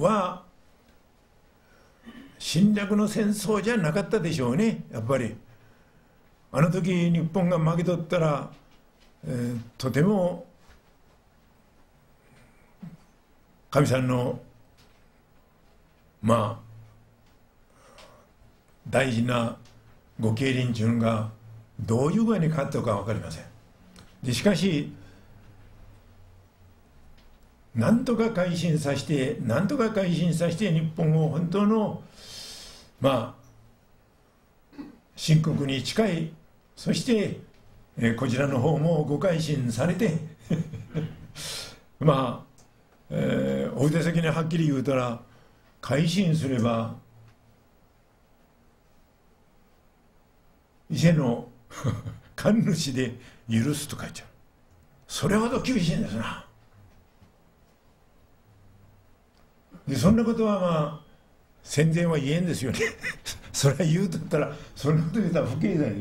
は侵略の戦争じゃなかったでしょうねやっぱり。あの時日本が負け取ったら、えー、とてもかみさんのまあ大事なご経輪中がどういう具合に変わったか分かりません。でしかしなんとか改心させてなんとか改心させて日本を本当のまあ深刻に近いそして、えこちらの方もご改心されて まあ、えー、お腕先にはっきり言うたら改心すれば伊勢の 神主で許すと書いちゃうそれほど厳しいんですなでそんなことはまあ戦前は言えんですよね。それは言うとったらそんなこと言ったら不敬だよ。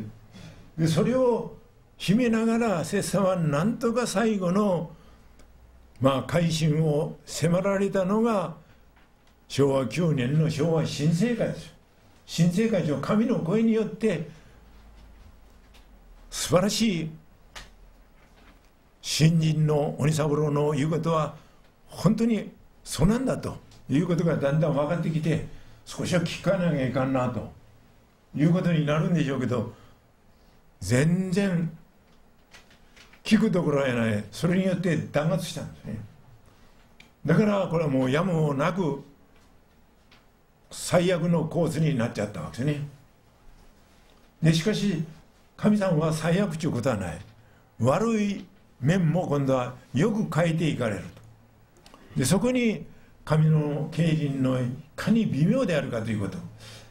でそれを秘めながら摂さんはなんとか最後のまあ改心を迫られたのが昭和9年の昭和新生活。です新生活を神の声によって素晴らしい新人の鬼三郎の言うことは本当にそうなんだと。いうことがだんだん分かってきて少しは聞かなきゃいかんなと。いうことになるんでしょうけど全然聞くところやない。それによって弾圧したんですね。だからこれはもうやむをなく最悪のコースになっちゃったわけですね。でしかし神さんは最悪ということはない。悪い面も今度はよく変えていかれると。でそこに神の経輪のいかに微妙であるかということ。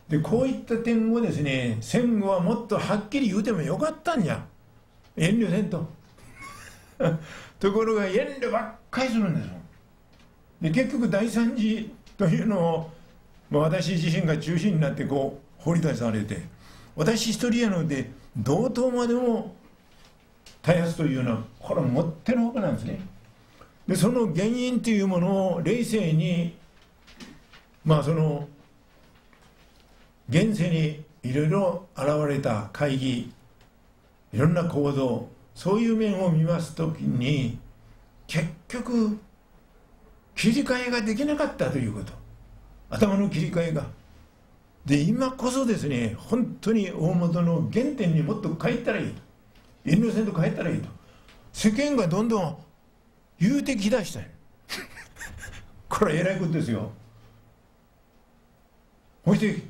でこういった点をですね戦後はもっとはっきり言うてもよかったんじゃ遠慮せんと。ところが遠慮ばっかりするんですよ。で結局第三次というのを、ま、私自身が中心になってこう掘り出されて私一人やので同等までも絶やすというのはこれはもってのほかなんですね。でその原因というものを冷静にまあその現世にいろいろ現れた会議いろんな行動そういう面を見ます時に結局切り替えができなかったということ。頭の切り替えが。で今こそですね本当に大元の原点にもっと帰ったらいいと。遠慮せんと帰ったらいいと。世間がどんどん言うてきだした これは偉いことですよ。そして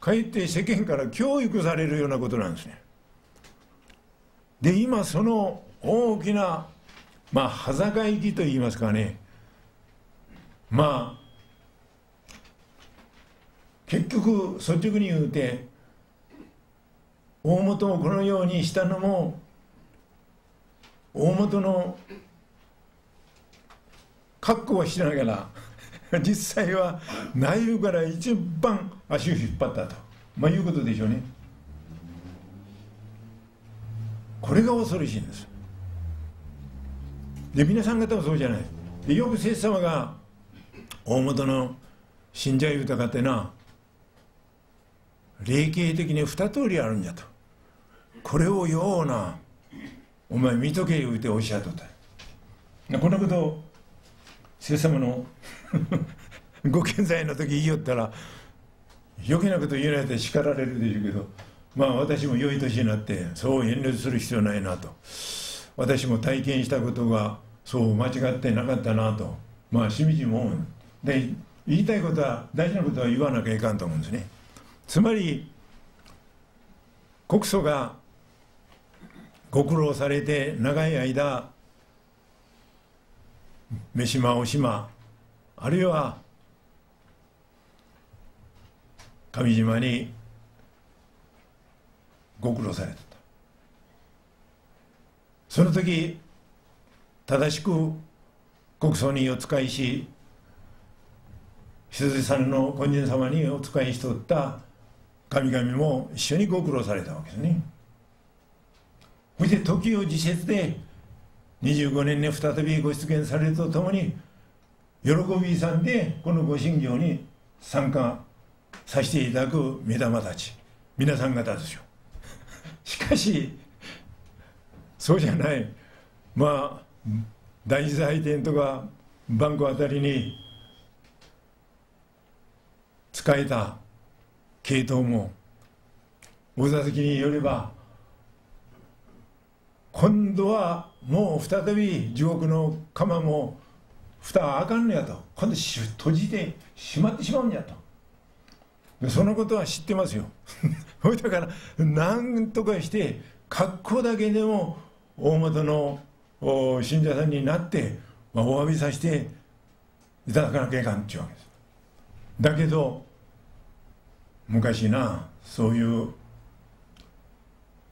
かえって世間から教育されるようなことなんですね。で今その大きなまあ端境期といいますかね。まあ結局率直に言うて大元をこのようにしたのも大元の格好はしながら 実際は内部から一番足を引っ張ったと、まあ、いうことでしょうね。これが恐ろしいんです。で皆さん方もそうじゃない。でよく聖様が大元の信者豊かってな霊形的に二通りあるんじゃと。これをようなお前見とけ言うておっしゃっとった。こんなことを聖様の。ご健在の時言いよったら余計なこと言えないで叱られるでしょうけどまあ私も良い年になってそう遠慮する必要ないなと。私も体験したことがそう間違ってなかったなと。まあしみじみ思うで言いたいことは大事なことは言わなきゃいかんと思うんですね。つまり告訴がご苦労されて長い間三島大島あるいは上島にご苦労されたとその時正しく国葬にお仕いし羊さんの本人様にお仕いしとった神々も一緒にご苦労されたわけですね。そして時を時節で25年に再びご出現されるとともに喜びさんでこのご神行に参加させていただく目玉たち皆さん方ですよ。しかしそうじゃない。まあ大事祭典とかバンコあたりに使えた系統も大座席によれば今度はもう再び地獄の釜も蓋はあかんのやと。今度閉じてしまってしまうんやと。でそのことは知ってますよ。だから何とかして格好だけでも大元の信者さんになって、まあ、お詫びさせていただかなきゃいかんっていうわけです。だけど昔なそういう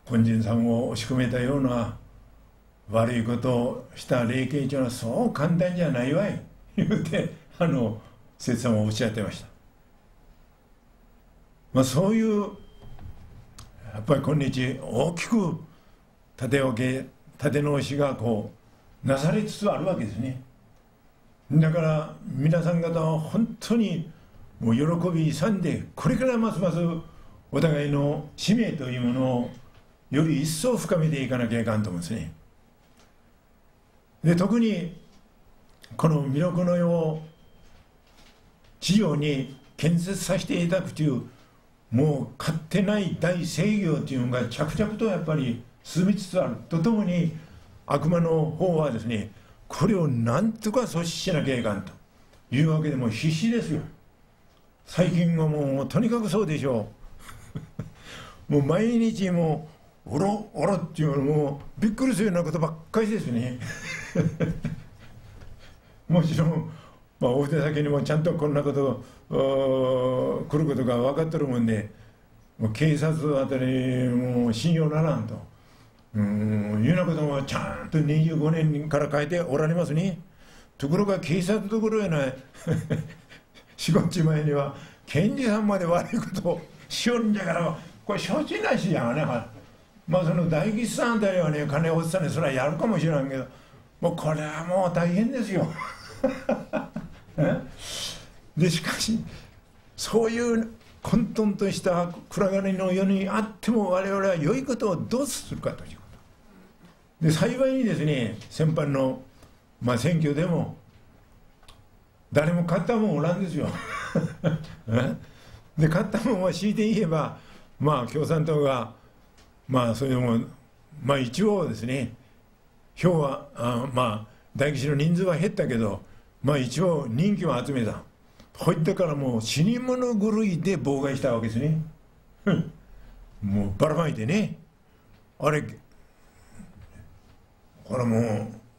本人さんを押し込めたような悪いことをした霊系というのはそう簡単じゃないわい。言うてあの節さんはおっしゃってました、まあ、そういうやっぱり今日大きく縦分け立て直しがこうなされつつあるわけですね。だから皆さん方は本当にもう喜び勇んでこれからますますお互いの使命というものをより一層深めていかなきゃいかんと思うんですね。で特にこの魅力の世を地上に建設させていただくというもう勝手ない大制御というのが着々とやっぱり進みつつある。とともに悪魔の方はですねこれをなんとか阻止しなきゃいかんというわけでも必死ですよ。最近はもうとにかくそうでしょう。もう毎日もうおろおろっていうのもびっくりするようなことばっかりですね。もちろん、まあ、大手先にもちゃんとこんなこと来ることが分かってるもんでもう警察あたりもう信用ならんと。うんいうようなこともちゃんと25年から書いておられますね。ところが警察のところへない。45日前には検事さんまで悪いことをしよるんじゃからこれ承知なしやがねまあその大吉さんあたりはね金落ちたねそれはやるかもしれんけどもうこれはもう大変ですよ。でしかしそういう混沌とした暗がりの世にあっても我々は良いことをどうするかということ。で幸いにですね先般の、まあ、選挙でも誰も勝ったもんおらんですよ。で勝ったもんは強いて言えばまあ共産党がまあそれもまあ一応ですね票はあまあ大吉の人数は減ったけどまあ一応人気は集めた。ほいってからもう死に物狂いで妨害したわけですね。もうばらまいてね。あれこれも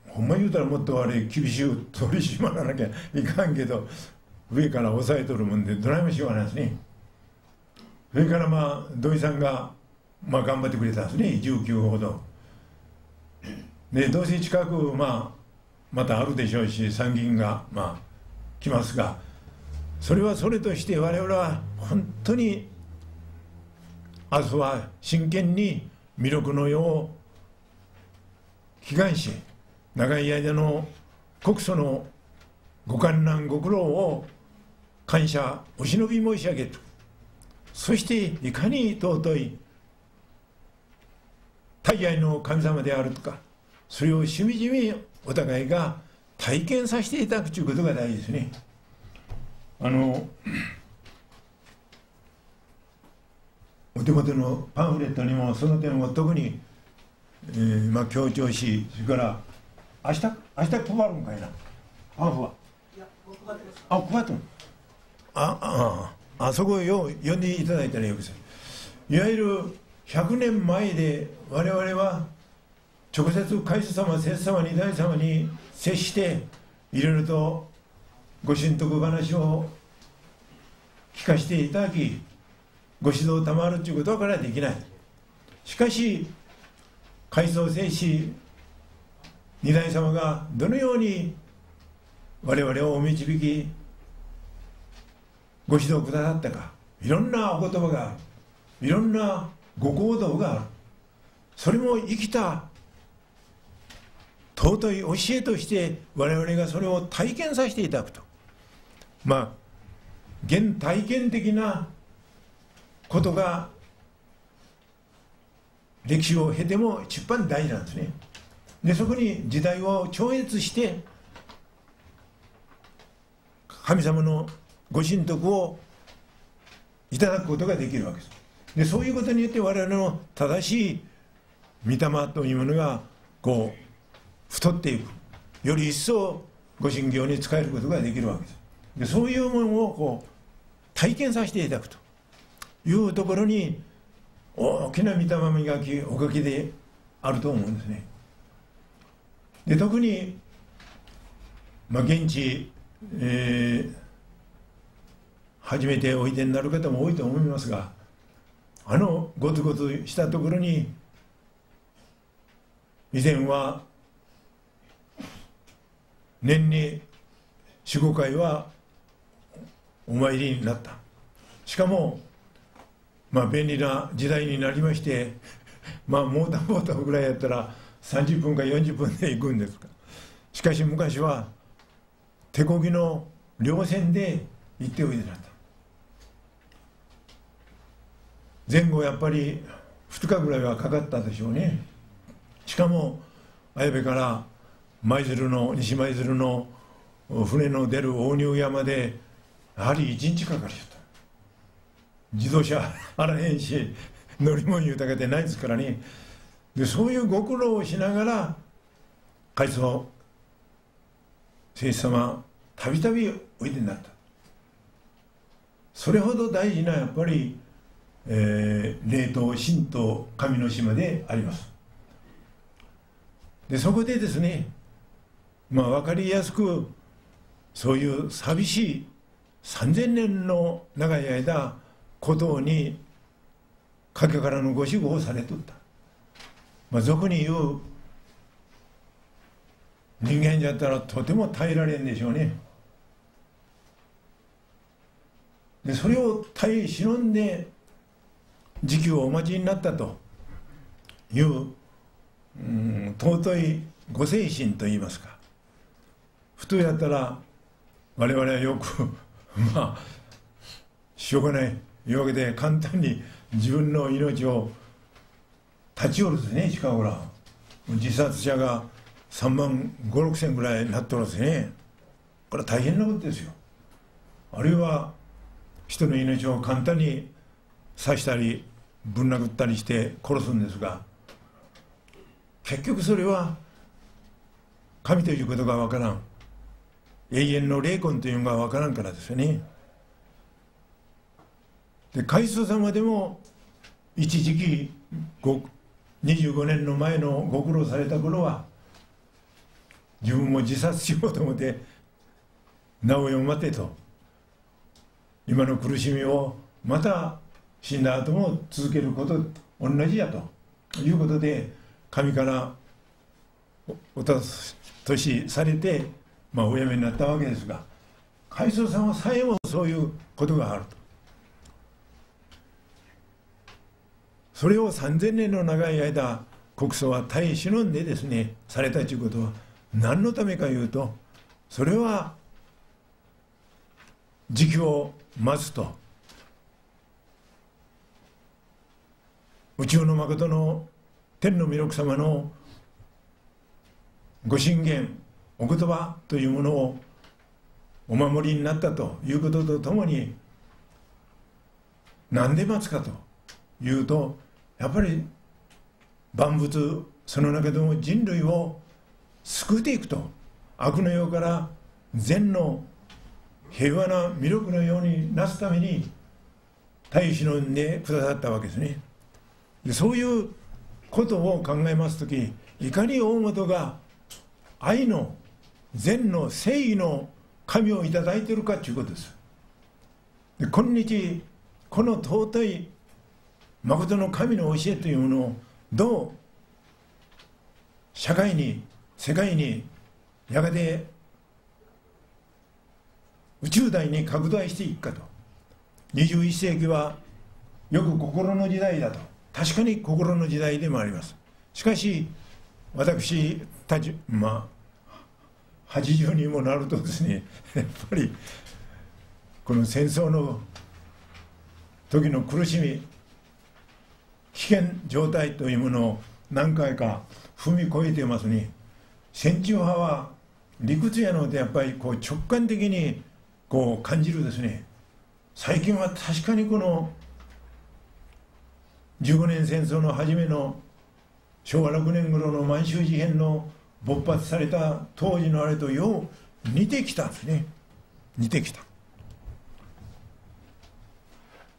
うほんま言うたらもっとあれ厳しく取り締まらなきゃいかんけど上から抑えとるもんでどないもしようがないですね。それからまあ土井さんが、まあ、頑張ってくれたんですね。19ほど。でどうせ近く、まあ、またあるでしょうし参議院がまあ来ますがそれはそれとして我々は本当に明日は真剣に魅力の世を祈願し長い間の国祖のご観覧ご苦労を感謝お忍び申し上げるそしていかに尊い大愛の神様であるとかそれをしみじみお互いが体験させていただくということが大事ですね。あのお手元のパンフレットにもその点を特にえー、まあ強調しそれから明日明日配るんかいな。パンフは。あ配ってあああそこよ呼んでいただいたらよくさいわゆる100年前で我々は直接海主様摂様二代様に接していろいろとご神徳話を聞かせていただきご指導賜るということはこれはできない。しかし改装戦士二代様がどのように我々をお導きご指導くださったかいろんなお言葉がいろんなご行動がある。それも生きた。尊い教えとして我々がそれを体験させていただくと。まあ現体験的なことが歴史を経ても一番大事なんですね。でそこに時代を超越して神様のご神徳をいただくことができるわけです。でそういうことによって我々の正しい御霊というものがこう太っていく。より一層ご神行に使えることができるわけです。でそういうものをこう体験させていただくと。いうところに大きな御霊磨きおかげであると思うんですね。で特に、まあ、現地、えー、初めておいでになる方も多いと思いますがあのゴツゴツしたところに以前は年に45回はお参りになった。しかもまあ便利な時代になりましてまあモーターモーターぐらいやったら30分か40分で行くんですか。しかし昔は手こぎの稜線で行っておいでだった。前後やっぱり2日ぐらいはかかったでしょうね。しかも綾部から舞鶴の西舞鶴の船の出る大乳山でやはり1日かかるよと自動車あらへんし乗り物豊かでないですからね。でそういうご苦労をしながら海藻聖子様たびたびおいでになった。それほど大事なやっぱり、えー、霊道神道神の島であります。でそこでですねまあ分かりやすくそういう寂しい3000年の長い間鼓動にかけからのご守護をされとった、まあ、俗に言う人間じゃったらとても耐えられんでしょうね。でそれを耐え忍んで時期をお待ちになったと。いう、うん、尊いご精神といいますか。ふとやったら我々はよく まあしょうがない。いうわけで簡単に自分の命を立ち寄るですね近頃自殺者が3万5 6千ぐらいになっておるんですね。これは大変なことですよ。あるいは人の命を簡単に刺したりぶん殴ったりして殺すんですが結局それは神ということがわからん。永遠の霊魂というのがわからんからですよね。で海藻様でも一時期25年の前のご苦労された頃は自分も自殺しようと思ってなおよ待てと今の苦しみをまた死んだ後も続けること同じやと。いうことで神からおとしされてまあ、お辞めになったわけですが海藻さんはさえもそういうことがあると。それを3000年の長い間国葬は耐え忍んでですねされたということは何のためかいうとそれは時期を待つと。宇宙の誠の天の弥勒様のご信玄お言葉というものをお守りになったということとともに何で待つかというとやっぱり万物その中でも人類を救っていくと悪の世から善の平和な魅力のようになすために大使のんでくださったわけですね。でそういうことを考えます時いかに大元が愛の善の誠意の神をいただいているかということです。で今日この尊い誠の神の教えというものをどう社会に世界にやがて宇宙大に拡大していくかと。21世紀はよく心の時代だと。確かに心の時代でもあります。しかし私たちまあ80にもなるとですね やっぱりこの戦争の時の苦しみ危険状態というものを何回か踏み越えてますに戦中派は理屈やのでやっぱりこう直感的にこう感じるですね。最近は確かにこの15年戦争の初めの昭和6年頃の満州事変の勃発された当時のあれとよう似てきたんですね。似てきた。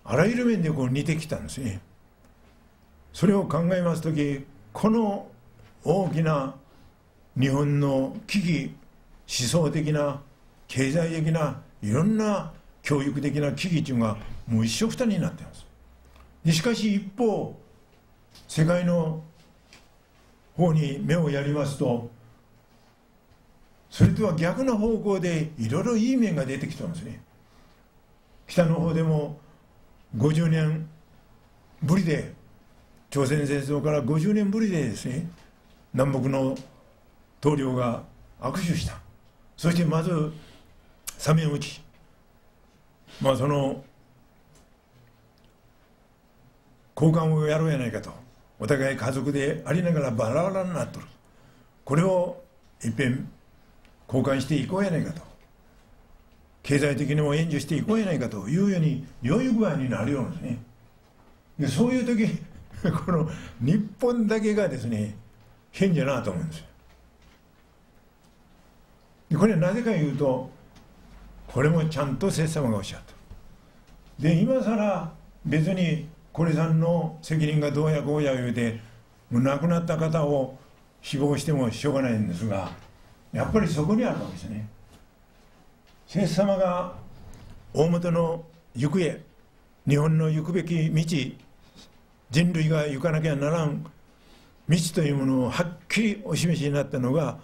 あらゆる面でこう似てきたんですね。それを考えます時この大きな日本の危機思想的な経済的ないろんな教育的な危機というのがもう一緒くたになってます。しかし一方世界の方に目をやりますとそれとは逆の方向でいろいろいい面が出てきてますね。北の方でも50年ぶりで朝鮮戦争から50年ぶりでですね南北の統領が握手した。そしてまずサメを打ち。まあその交換をやろうやないかと。お互い家族でありながらバラバラになっとる。これをいっぺん交換していこうやないかと。経済的にも援助していこうやないかと。いうように良い具合になるようですね。でそういう時 この日本だけがですね変じゃなと思うんですよ。でこれはなぜか言うとこれもちゃんと摂様がおっしゃった。で今更別にこれさんの責任がどうやこうや言うてもう亡くなった方を死亡してもしょうがないんですがやっぱりそこにあるわけですね。聖様が大元の行方日本の行くべき道人類が行かなきゃならん道というものをはっきりお示しになったのが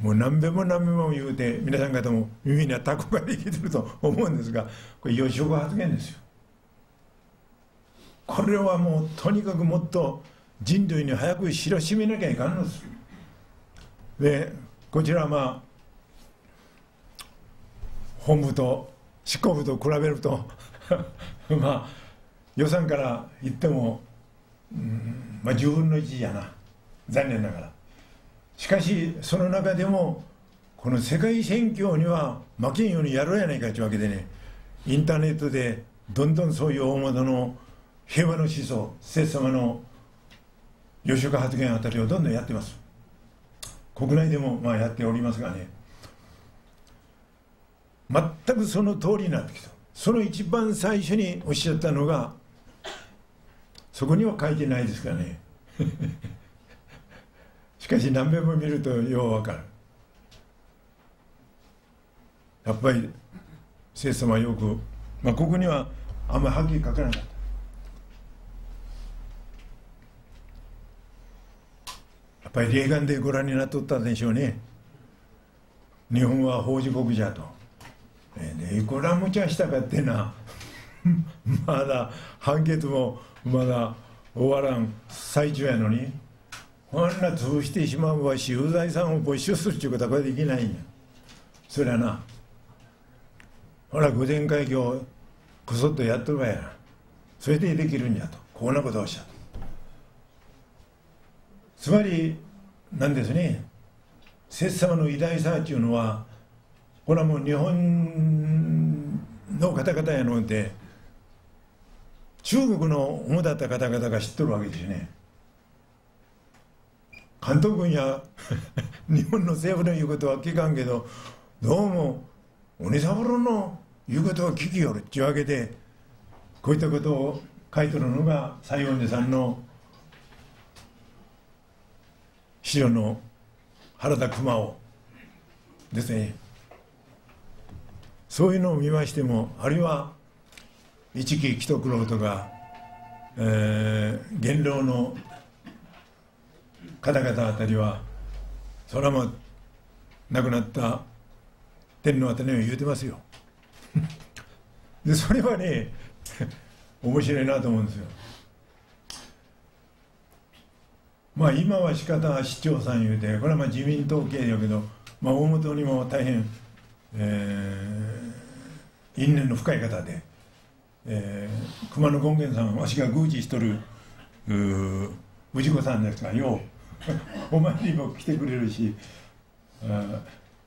もう何べも何べも言うて皆さん方も耳にはタコができてると思うんですがこれ吉岡発言ですよ。これはもうとにかくもっと人類に早く知らしめなきゃいかんのです。でこちらはまあ本部と執行部と比べると まあ予算から言っても、うんまあ、10分の1やな残念ながら。しかしその中でもこの世界選挙には負けんようにやろうやないかというわけでねインターネットでどんどんそういう大元の平和の思想聖様の吉岡発言あたりをどんどんやってます。国内でもまあやっておりますがね。全くその通りになってきた。その一番最初におっしゃったのがそこには書いてないですからね。しかし何遍も見るとようわかる。やっぱり聖様はよく、まあ、ここにはあんまりはっきり書かなかった。っぱり霊眼でご覧になっとったでしょうね。日本は法治国じゃと、えー、いくら無茶したかってな。まだ判決もまだ終わらん。最中やのに。こんな潰してしまうわ。し有罪さんを没収するっていうことはこれできないんや。そりゃな。ほら御前会議をこそっとやっとるわや。それでできるんやと。こんなことをおっしゃった。つまりなんですね摂様の偉大さっていうのはこれはもう日本の方々やので中国の主だった方々が知っとるわけですね。関東軍や 日本の政府の言うことは聞かんけどどうも鬼三郎の言うことは聞きよるっていうわけでこういったことを書いてるのが西園寺さんの資料の原田熊をですねそういうのを見ましてもあるいは一木木徳郎とか、えー、元老の方々あたりはそれはもう亡くなった天皇あたりを言うてますよ。でそれはね面白いなと思うんですよ。まあ今は仕方は市長さん言うてこれはまあ自民党系やけど、まあ、大本にも大変、え因縁の深い方で、えー、熊野権現さんわしが宮司しとる氏子さんですがよう お参りも来てくれるし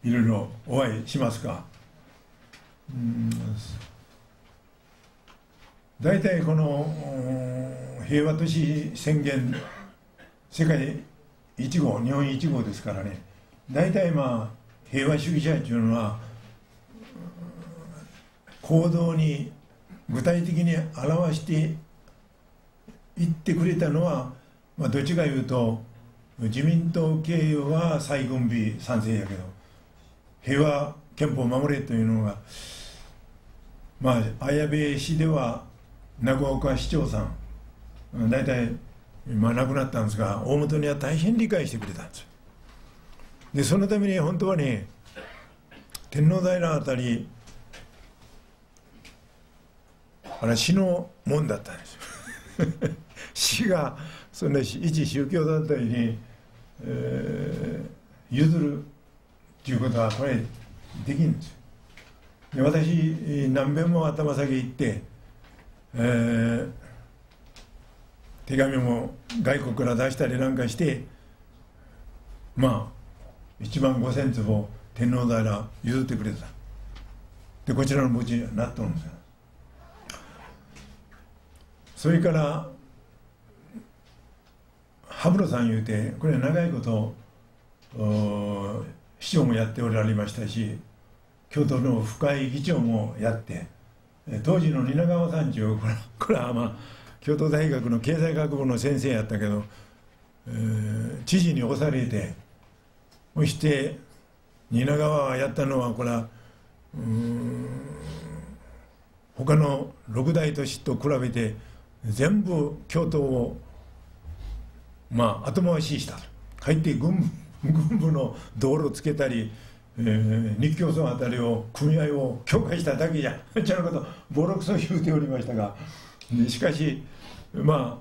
いろいろお会いしますか。うん。大体この平和都市宣言世界1号日本1号ですからね。大体まあ平和主義者というのは行動に具体的に表していってくれたのは、まあ、どっちかいうと自民党経由は再軍備賛成やけど平和憲法守れというのがまあ綾部市では長岡市長さん。大体まあ亡くなったんですが大本には大変理解してくれたんですでそのために本当はね天皇平あたりあれ死の門だったんです 死がそんな一宗教団体に、えー、譲るっていうことはこれできんですで私何べんも頭下げ行って、えー、手紙も外国から出したりなんかしてまあ1万5,000坪天皇平譲ってくれた。でこちらの墓地になっとるんですよ。それから羽室さんいうてこれ長いこと市長もやっておられましたし京都の深井議長もやって当時の蜷川さんちゅうこれこれはまあ京都大学の経済学部の先生やったけど、えー、知事に押されてそして蜷川がやったのはこれは他の六大都市と比べて全部京都をまあ後回しした。かえって軍軍部の道路をつけたり、えー、日教村あたりを組合を強化しただけじゃ ちゃなことボロクソ言うておりましたが。しかしま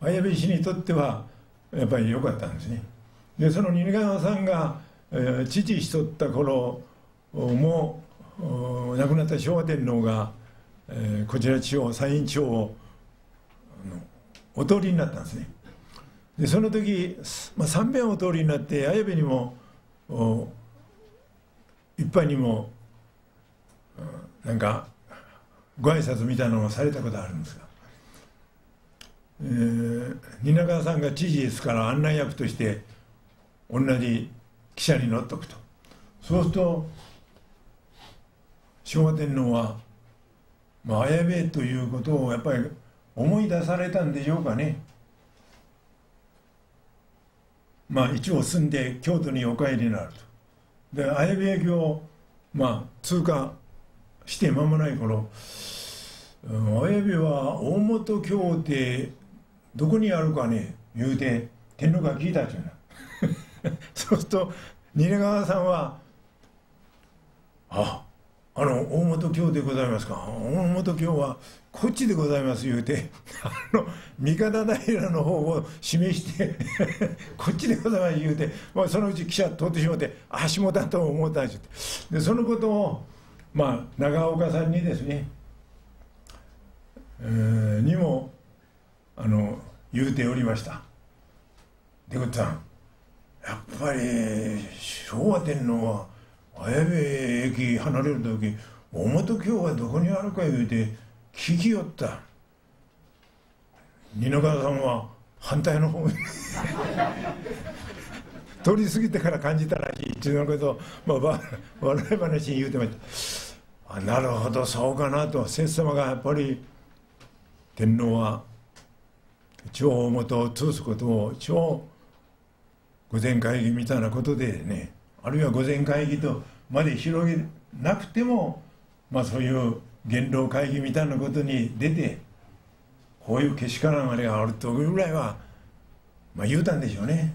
あ綾部氏にとってはやっぱり良かったんですね。でその蜷川さんが、えー、知事しとった頃も亡くなった昭和天皇が、えー、こちら地方山陰地方をお通りになったんですね。でその時、まあ、3遍お通りになって綾部にも一般にもなんかご挨拶みたいなのをされたことあるんですが、えー、蜷川さんが知事ですから案内役として同じ汽車に乗っとくと。そうすると昭和天皇は、まあ、綾部ということをやっぱり思い出されたんでしょうかね。まあ一応住んで京都にお帰りになると。で綾部駅をまあ通過して間もない頃綾部は大本京ってどこにあるかね言うて天皇が聞いたっちゅう そうすると蜷川さんは「ああの大本京でございますか。大本京はこっちでございます言うてあの三方平の方を示して こっちでございます言うて、まあ、そのうち記者通ってしまってあ下だと思ったんですでそのことをまあ長岡さんにですね、えー、にもあの言うておりました。出口さんやっぱり昭和天皇は綾部駅離れる時大本京はどこにあるか言うて聞きよった。蜷川さんは反対の方。に 通り過ぎてから感じたらしい。っていうことを、まあ、笑い話に言うてました。あなるほどそうかなと。摂様がやっぱり天皇は超元を通すことを超御前会議みたいなことでねあるいは御前会議とまで広げなくてもまあそういう元老会議みたいなことに出てこういうけしからんあれがあるとぐらいは、まあ、言うたんでしょうね。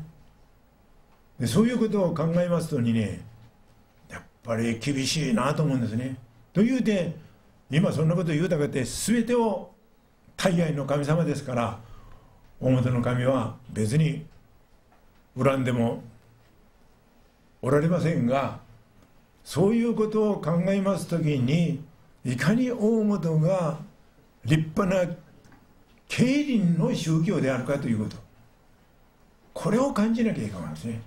でそういうことを考えますとにねやっぱり厳しいなと思うんですね。というて今そんなこと言うたかって全てを大概の神様ですから表の神は別に恨んでもおられませんがそういうことを考えます時にいかに大本が立派な経輪の宗教であるかということ。これを感じなきゃいけないんですね。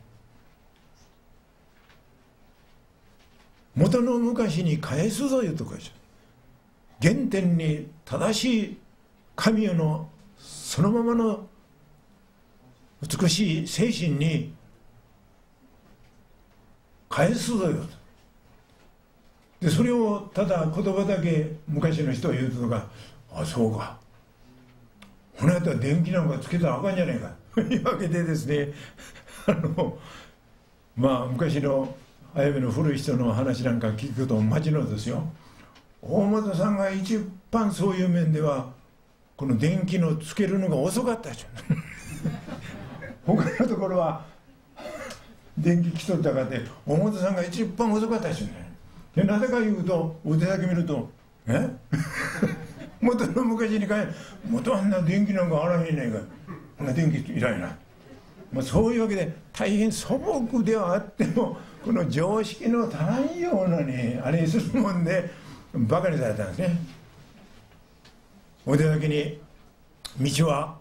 元の昔に返すぞよとか原点に正しい神よのそのままの美しい精神に返すぞよでそれをただ言葉だけ昔の人は言うとかあそうか。この間電気なんかつけたらあかんじゃないか。というわけでですねあのまあ昔の綾部の古い人の話なんか聞くと町のですよ。大本さんが一番そういう面ではこの電気のつけるのが遅かったでしょ他のところは電気来とったかって大本さんが一番遅かったでしょねでなぜか言うと腕だけ見るとえ？元の昔に帰る。元あんな電気なんかあらへんねんか。こんな電気いらんな、まあ、そういうわけで大変素朴ではあってもこの常識の足らんようなねあれするもんでバカにされたんですね。腕だけに道は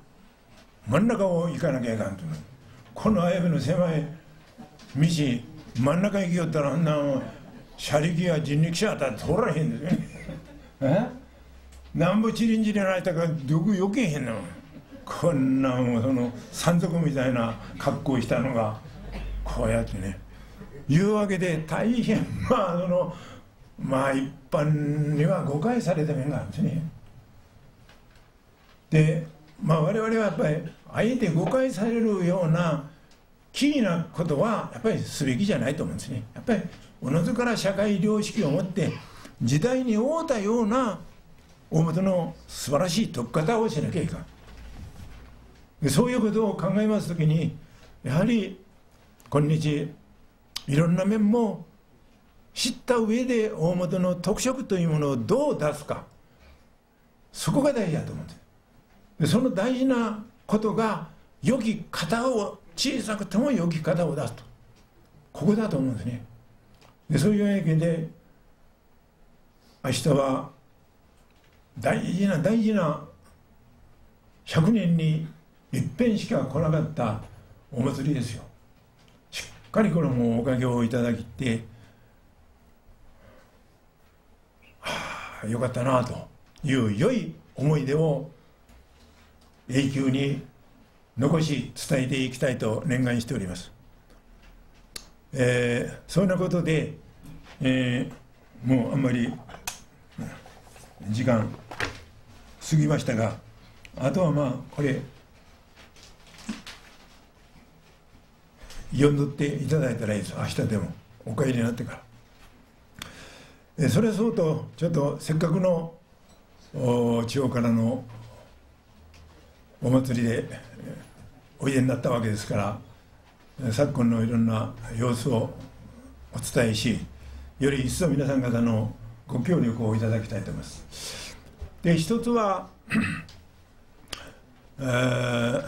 真ん中を行かなきゃいかんとこの綾部の狭い道真ん中行きよったらあんな車力や人力車だったら通らへんですよ。ね え？なんぼちりんじりなったかどこよけへんのこんなもその山賊みたいな格好したのがこうやってね。いうわけで大変。まあそのまあ一般には誤解された面があるんですねでまあ我々はやっぱりあえて誤解されるようなキーなことはやっぱりすべきじゃないと思うんですね。やっぱりおのずから社会良識を持って時代に合うたような大本の素晴らしい解き方をしなきゃいかん。そういうことを考えます時にやはり今日いろんな面も知った上で大本の特色というものをどう出すか。そこが大事だと思うんです。その大事なことが良き方を小さくても良き方を出すと。ここだと思うんですね。でそういうわけで明日は大事な大事な100年にいっぺんしか来なかったお祭りですよ。しっかりこれもおかげをいただきてはあよかったなという良い思い出を永久に残し伝えていきたいと念願しております。えー、そんなことで、えー、もうあんまり時間過ぎましたがあとはまあこれ読んどっていただいたらいいです明日でもお帰りになってから。えそれはそうとちょっとせっかくの地方からのお祭りでおいでになったわけですから昨今のいろんな様子をお伝えしより一層皆さん方のご協力をいただきたいと思います。で一つは、えー、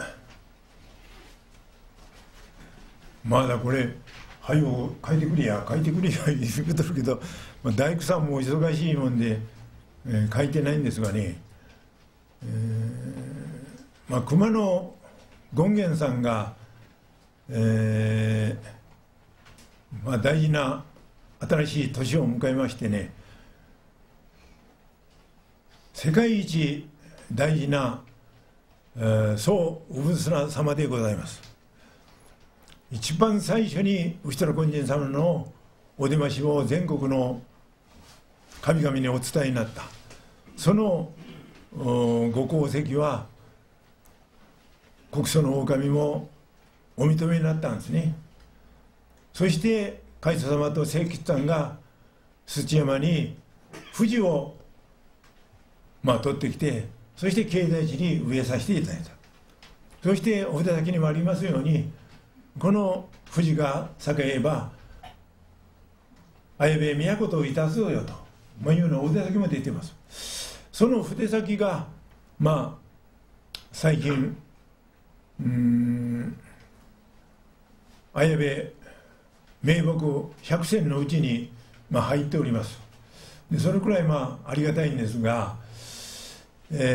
まだこれ「はよ書いてくれや書いてくれや」言うとるけど、まあ、大工さんも忙しいもんで、えー、書いてないんですがね、えー、まあ熊野権現さんが、えーまあ、大事な新しい年を迎えましてね世界一大事な、えー、そう産砂様でございます。一番最初に牛虎権現様のお出ましを全国の神々にお伝えになった。そのご功績は国祖の狼もお認めになったんですね。そして海祖様と清吉さんが土山に富士をまあ取ってきてそして境内地に植えさせていただいた。そしてお札先にもありますようにこの富士が栄えば綾部都といたすよと、まあ、いうのお筆先も出てます。その筆先がまあ最近うん。綾部名木百選のうちに、まあ、入っております。でそれくらいまあありがたいんですが、えー